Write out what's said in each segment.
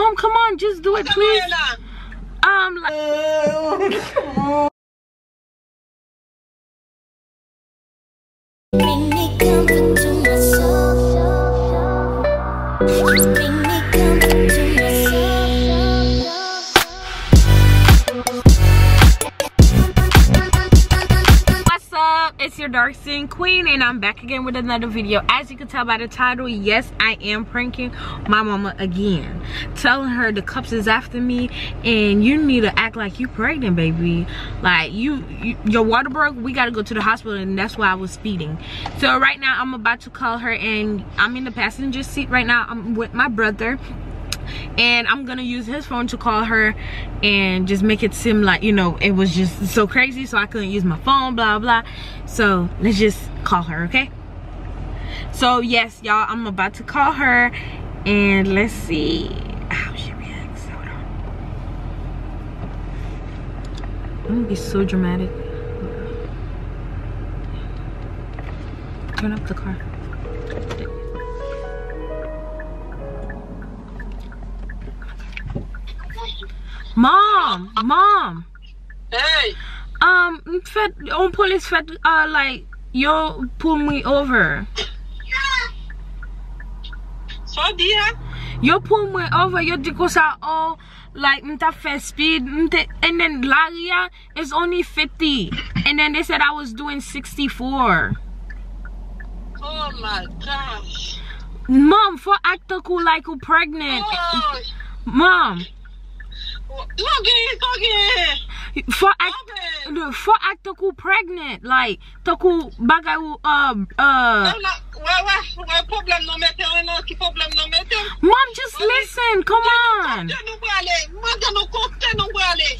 Mom, come on, just do it, please. Um, like, your dark skin queen, and I'm back again with another video. As you can tell by the title, yes, I am pranking my mama again, telling her the cups is after me, and you need to act like you pregnant, baby. Like you, you your water broke. We gotta go to the hospital, and that's why I was speeding. So right now, I'm about to call her, and I'm in the passenger seat right now. I'm with my brother and I'm gonna use his phone to call her and just make it seem like you know it was just so crazy so I couldn't use my phone blah blah so let's just call her okay? So yes y'all I'm about to call her and let's see how she reacts. Hold on. I'm gonna be so dramatic. Turn up the car mom mom Hey, Um, fait, on police fait, uh, like, yo pull me over. so dia, Yo pull me over, yo di ko sa, oh, like, mta fe speed, mte, and then Laria is only 50. And then they said I was doing 64. oh my gosh. Mom, for actor cool like you pregnant. Oh, Mom, For act, for act to kou pregnant, like, to kou bagay ou, um, uh, uh. Wè, wè, wè, problem nou mette, wè nan ki problem nou mette. Mom, just listen, come on. Nou pale, mwen gen nou konten nou pale.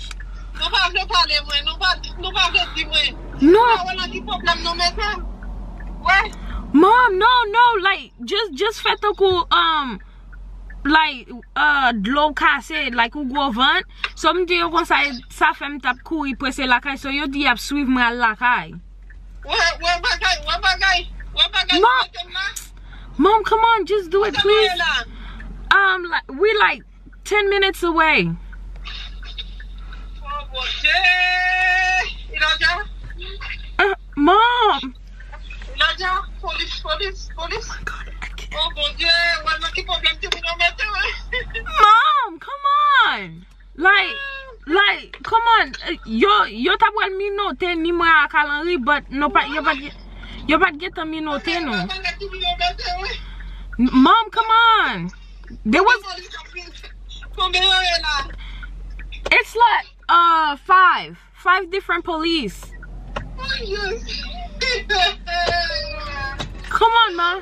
Nou pa vle pale mwen, nou pa vle di mwen. Nou. Wè nan ki problem nou mette. Wè. Mom, no, no, like, just, just fè to kou, um. Like uh dlo kase like ou gwo vant. So mdi yo kon sa sa fem tap kou i prese lakay so yo di ap suiv mwen lakay. Ouais, bagay, bagay. Bagay, Ma- mette, ma. Mom, come on, just do it please. Um like we like 10 minutes away. Oh, mon Dieu. Il Uh, Mom. il a déjà, police, police, police. God, I can't. Oh dieu, ouais, mais qui problème tu veux nous mettre, ouais? Mom, come on. Like like come on. Uh, Yo yo tap wal mi note ni mwen a kalanri but no pa yo pat yo pat get mi note no. Bagay tu veux nous mettre, ouais? Mom, come on. There was it's like uh five. Five different police. Come on, ma.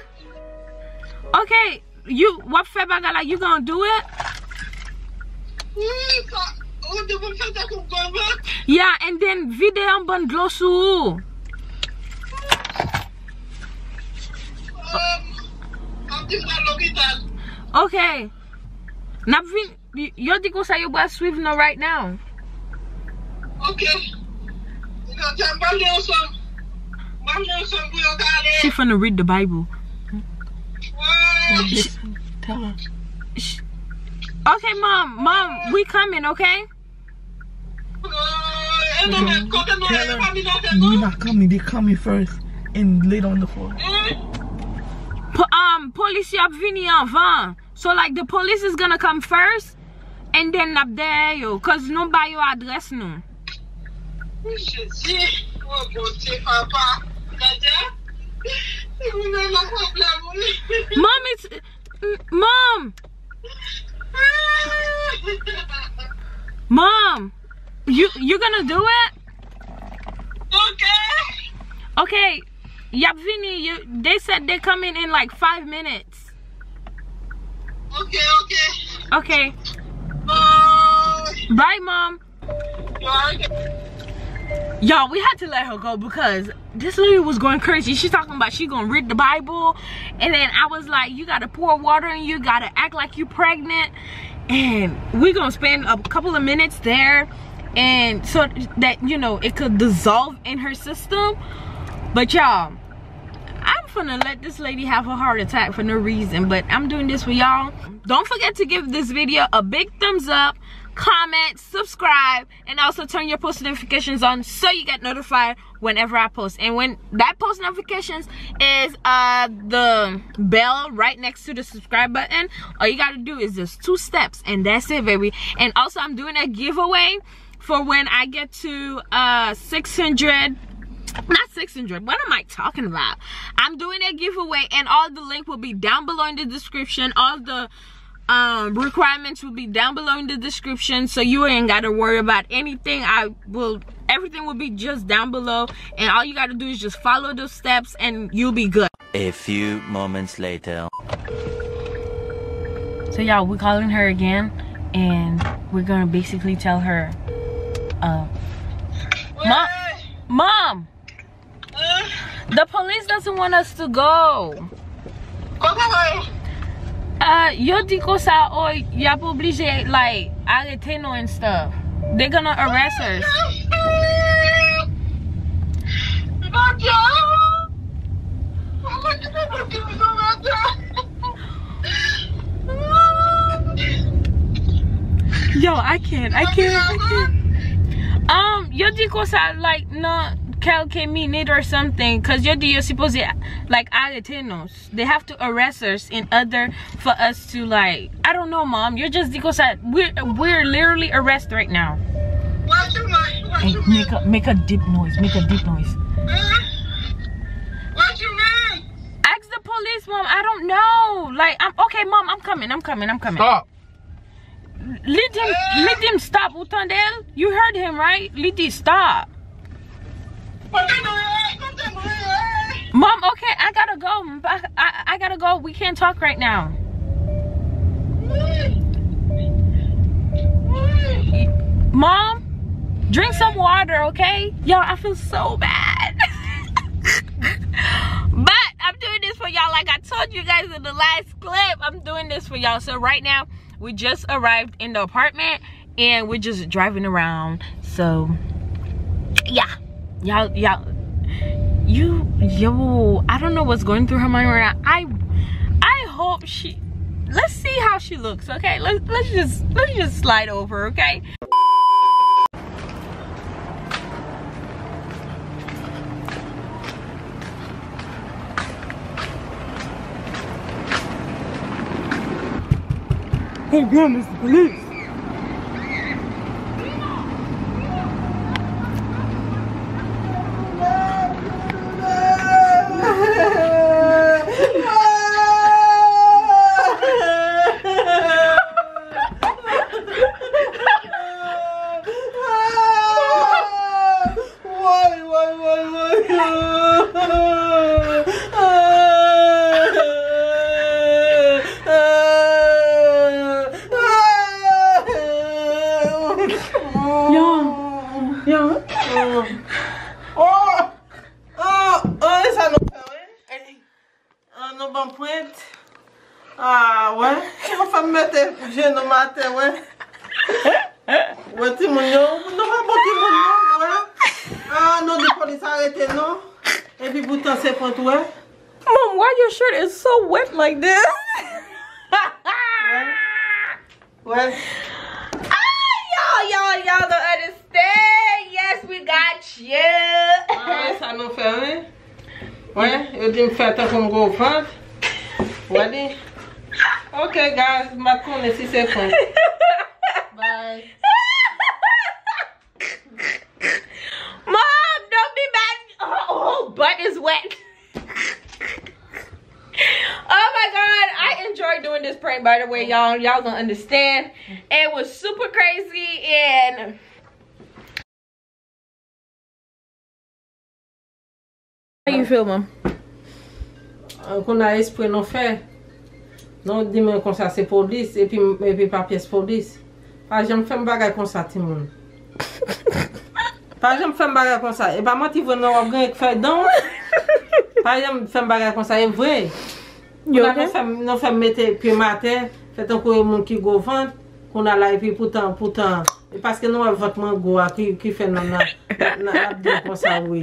Okay, you what Febaga like you gonna do it? Oui, ça, faire ça comme gomme. Yeah, and then video ban glosu. On dit à l'hôpital. Okay. Nap vin yo di ko sa yo ba swift no right now. Ok. Il a déjà parlé ensemble. Parlé ensemble pour y aller. She finna read the Bible. Okay, mom, mom, we coming, okay? So, tell her, you not coming, they coming first and later on the floor. Eh? Po, um, police yap vini anvan. So like the police is gonna come first and then nap der yo. Cause nou ba yo adres nou. Je di, ou bonte papa. Nadia, se mou nan la problem ou. Mom, it's... Mom! Mom! You you gonna do it? okay. Okay. Yap vini, you, they said they coming in like five minutes. Okay, okay. Okay. Bye. Bye, mom. Bye. Y'all, we had to let her go because this lady was going crazy. She talking about she gonna read the Bible, and then I was like, you gotta pour water and you gotta act like you pregnant, and we gonna spend a couple of minutes there, and so that you know it could dissolve in her system. But y'all, I'm finna let this lady have a heart attack for no reason, but I'm doing this for y'all. Don't forget to give this video a big thumbs up, comment, subscribe, and also turn your post notifications on so you get notified whenever I post. And when that post notifications is uh the bell right next to the subscribe button, all you gotta do is just two steps and that's it, baby. And also I'm doing a giveaway for when I get to uh 600 not 600 what am i talking about? I'm doing a giveaway and all the link will be down below in the description. All the um requirements will be down below in the description so you ain't gotta worry about anything. I will everything will be just down below and all you gotta do is just follow those steps and you'll be good. A few moments later. so y'all we're calling her again and we're gonna basically tell her uh mom mom the police doesn't want us to go Uh, yo dico sa o ya po oblige like arrêter and stuff. They're gonna arrest us. Yo, I can't, I can't, I can't. Um, yo dico sa like no cal que minute or something, cause yo you're supposed to like arretenos. They have to arrest us in other for us to like I don't know, mom. You're just dico sa we're we're literally arrested right now. What you mean? What Hey, you make mean? a make a deep noise. Make a deep noise. Huh? What you mean? Ask the police, mom. I don't know. Like, I'm okay, mom. I'm coming. I'm coming. I'm coming. Stop. Let him. Let him stop, Utandel. You heard him, right? Let him stop. Mom, okay, I gotta go. I, I, I gotta go. We can't talk right now. Mom, drink some water, okay? Yo, I feel so bad. but I'm doing this for y'all. Like I told you guys in the last clip, I'm doing this for y'all. So right now, we just arrived in the apartment and we're just driving around. So yeah, y'all, y'all, you, yo, I don't know what's going through her mind right now. I, I hope she. Let's see how she looks. Okay, let's let's just let's just slide over. Okay. Oh goodness, the police. Yon. Yon. Oh. Oh. Oh. E sa nou fè wè. E li. An nou ban pwet. A wè. Yon fè mwete jen nou matè wè. Wè ti moun yon. Nou fè boti moun yon wè. An nou di polis arete nou. E pi boutan se pot wè. Mom, why your shirt is so wet like this? Wè. Wè. Y'all, y'all, y'all don't understand. Yes, we got you. Ah, ça nous fait, hein? Ouais, eu dis me faire tant qu'on go. Ouais, dis. Ok, guys, ma connais si c'est fun. Bye. Mom, don't be mad. Her whole butt is wet. oh my god, I enjoyed doing this prank by the way, y'all. Y'all don't understand. It was super crazy and How you feel, mom? Kon a espri nou fe, nou di men kon sa se polis, epi, epi pa piyes polis. Pa jem fèm bagay kon sa ti moun. Pa jem fèm bagay kon sa, e pa mati vwen nou wap gen ek fè don. Pa jem fèm bagay kon sa, e vwe. Yo ke? Nou fèm mette pi matè, fè tan kou yon moun ki go vant, kou nan la epi poutan, poutan. E paske nou wè vatman go a ki, ki fè nan nan nan abdou kon sa wè.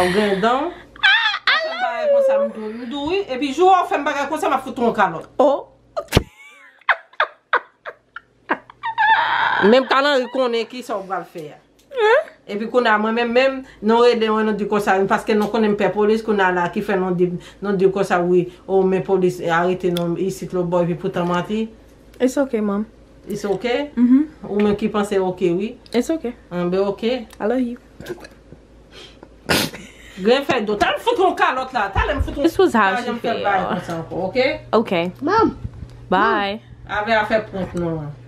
Ou gen dan. Ah, fèm bagay kon sa mdou, mdou wè. E pi jou ou fèm bagay kon sa ma fouton kalot. Oh! Mèm kalan yon konen ki sa ou bral fè ya. Epi kon a mwen men men non rede yon di kon sa, paske non konen pe polis kon a la ki fe non di, non di kon sa wè, ou oh, men polis e arete non isit lo boy pi pou ta mati. It's ok, mam. It's ok? Mm -hmm. Ou men ki panse ok, wè? Oui? It's ok. Ah, an be ok? I love you. Gren fè do, tal fout kon kalot la, tal m fout kon... This was how she feel. Ok? Ok. Mam. Bye. Ave a fè pront nou an. Non.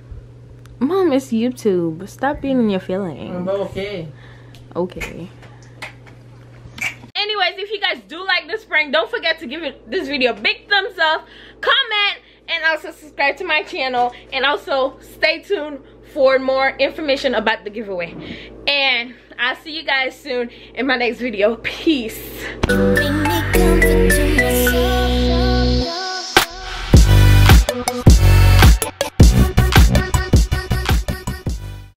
Mom, it's YouTube. Stop being in your feelings. be ok. Okay. Anyways, if you guys do like this prank, don't forget to give it this video a big thumbs up, comment, and also subscribe to my channel. And also stay tuned for more information about the giveaway. And I'll see you guys soon in my next video. Peace.